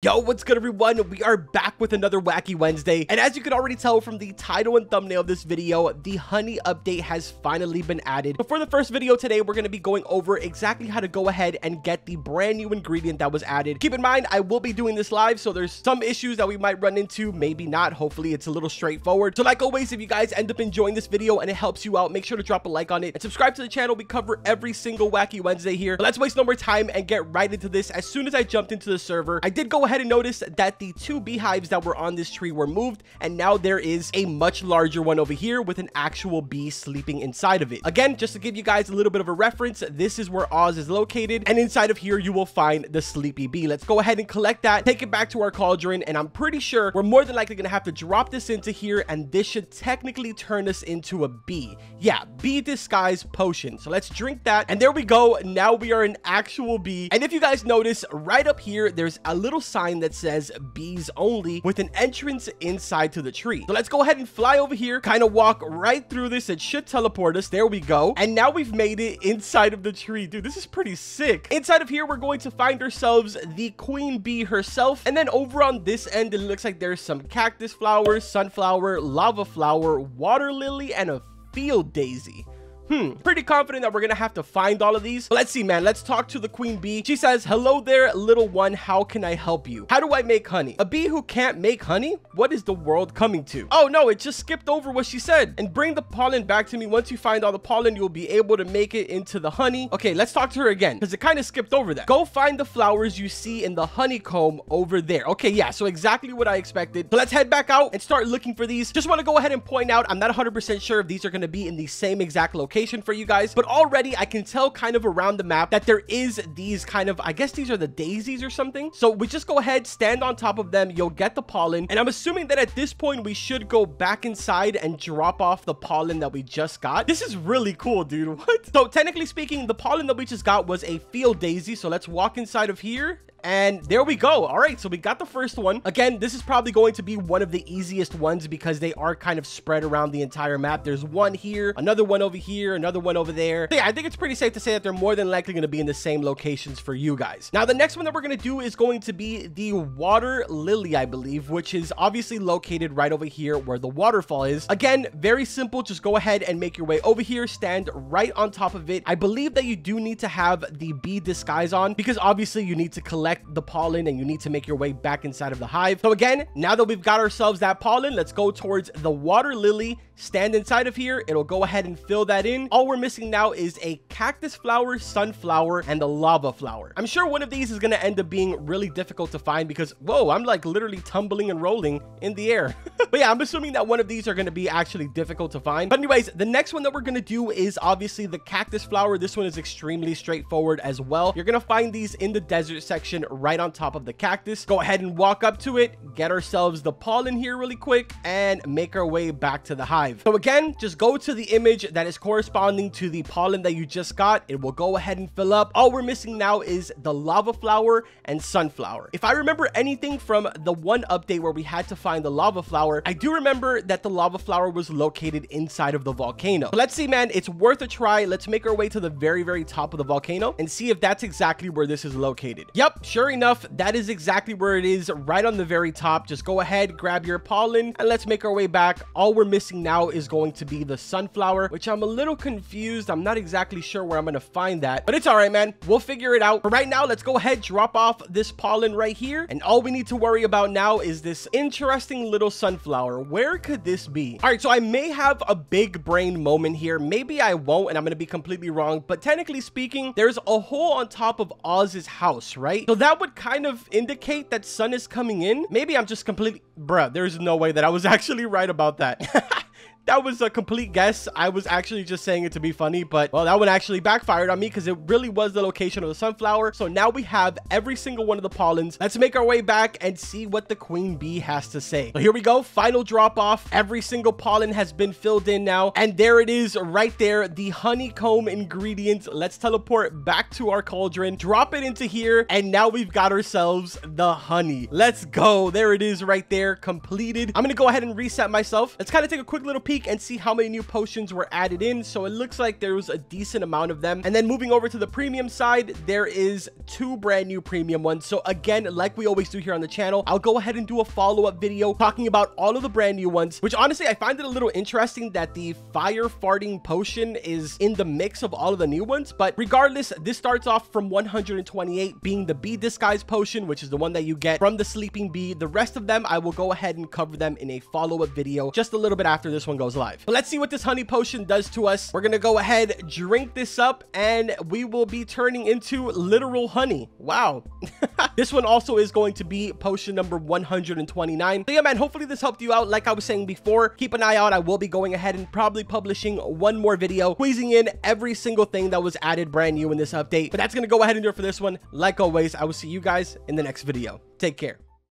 Yo, what's good everyone? We are back with another Wacky Wednesday. And as you can already tell from the title and thumbnail of this video, the honey update has finally been added. But for the first video today, we're going to be going over exactly how to go ahead and get the brand new ingredient that was added. Keep in mind, I will be doing this live, so there's some issues that we might run into, maybe not. Hopefully it's a little straightforward. So like always, if you guys end up enjoying this video and it helps you out, make sure to drop a like on it and subscribe to the channel. We cover every single Wacky Wednesday here. But let's waste no more time and get right into this. As soon as I jumped into the server, I did go ahead and notice that the two beehives that were on this tree were moved and now there is a much larger one over here with an actual bee sleeping inside of it. Again, just to give you guys a little bit of a reference, this is where Oz is located and inside of here you will find the sleepy bee. Let's go ahead and collect that, take it back to our cauldron and I'm pretty sure we're more than likely going to have to drop this into here and this should technically turn us into a bee. Yeah, bee disguise potion. So let's drink that and there we go. Now we are an actual bee and if you guys notice right up here, there's a little sign that says bees only with an entrance inside to the tree. So let's go ahead and fly over here, kind of walk right through this. It should teleport us. There we go. And now we've made it inside of the tree. Dude, this is pretty sick. Inside of here, we're going to find ourselves the queen bee herself. And then over on this end, it looks like there's some cactus flowers, sunflower, lava flower, water lily, and a field daisy. Hmm, pretty confident that we're gonna have to find all of these. But let's see, man. Let's talk to the queen bee. She says, hello there, little one. How can I help you? How do I make honey? A bee who can't make honey? What is the world coming to? Oh, no, it just skipped over what she said. And bring the pollen back to me. Once you find all the pollen, you'll be able to make it into the honey. Okay, let's talk to her again because it kind of skipped over that. Go find the flowers you see in the honeycomb over there. Okay, yeah, so exactly what I expected. So let's head back out and start looking for these. Just want to go ahead and point out, I'm not 100% sure if these are going to be in the same exact location location for you guys, but already I can tell kind of around the map that there is these kind of, I guess these are the daisies or something. So we just go ahead, stand on top of them, you'll get the pollen. And I'm assuming that at this point, we should go back inside and drop off the pollen that we just got. This is really cool, dude. What? So technically speaking, the pollen that we just got was a field daisy. So let's walk inside of here and there we go. All right, so we got the first one. Again, this is probably going to be one of the easiest ones because they are kind of spread around the entire map. There's one here, another one over here, another one over there. yeah, I think it's pretty safe to say that they're more than likely going to be in the same locations for you guys. Now, the next one that we're going to do is going to be the water lily, I believe, which is obviously located right over here where the waterfall is. Again, very simple. Just go ahead and make your way over here, stand right on top of it. I believe that you do need to have the bee disguise on because obviously you need to collect collect the pollen and you need to make your way back inside of the hive. So again, now that we've got ourselves that pollen, let's go towards the water lily. Stand inside of here. It'll go ahead and fill that in. All we're missing now is a cactus flower sunflower and the lava flower. I'm sure one of these is going to end up being really difficult to find because whoa i'm like literally tumbling and rolling in the air. But yeah i'm assuming that one of these are going to be actually difficult to find. But anyways the next one that we're going to do is obviously the cactus flower. This one is extremely straightforward as well. You're going to find these in the desert section right on top of the cactus go ahead and walk up to it get ourselves the pollen here really quick and make our way back to the hive so again, just go to the image that is corresponding to the pollen that you just got. It will go ahead and fill up. All we're missing now is the lava flower and sunflower. If I remember anything from the one update where we had to find the lava flower, I do remember that the lava flower was located inside of the volcano. Let's see, man, it's worth a try. Let's make our way to the very, very top of the volcano and see if that's exactly where this is located. Yep, sure enough, that is exactly where it is right on the very top. Just go ahead, grab your pollen and let's make our way back. All we're missing now is going to be the sunflower, which I'm a little confused. I'm not exactly sure where I'm going to find that, but it's all right, man. We'll figure it out. But right now, let's go ahead, drop off this pollen right here. And all we need to worry about now is this interesting little sunflower. Where could this be? All right, so I may have a big brain moment here. Maybe I won't, and I'm going to be completely wrong. But technically speaking, there's a hole on top of Oz's house, right? So that would kind of indicate that sun is coming in. Maybe I'm just completely... Bruh, there's no way that I was actually right about that. that was a complete guess. I was actually just saying it to be funny, but well, that one actually backfired on me because it really was the location of the sunflower. So now we have every single one of the pollens. Let's make our way back and see what the queen bee has to say. So here we go. Final drop off. Every single pollen has been filled in now. And there it is right there. The honeycomb ingredient. Let's teleport back to our cauldron, drop it into here. And now we've got ourselves the honey. Let's go. There it is right there completed. I'm going to go ahead and reset myself. Let's kind of take a quick little peek week and see how many new potions were added in. So it looks like there was a decent amount of them. And then moving over to the premium side, there is two brand new premium ones. So again, like we always do here on the channel, I'll go ahead and do a follow-up video talking about all of the brand new ones, which honestly, I find it a little interesting that the fire farting potion is in the mix of all of the new ones. But regardless, this starts off from 128 being the bee disguise potion, which is the one that you get from the sleeping bee. The rest of them, I will go ahead and cover them in a follow-up video just a little bit after this one goes live. But let's see what this honey potion does to us. We're gonna go ahead, drink this up, and we will be turning into literal honey. Wow. this one also is going to be potion number 129. So yeah, man, hopefully this helped you out. Like I was saying before, keep an eye out. I will be going ahead and probably publishing one more video, squeezing in every single thing that was added brand new in this update. But that's gonna go ahead and do it for this one. Like always, I will see you guys in the next video. Take care.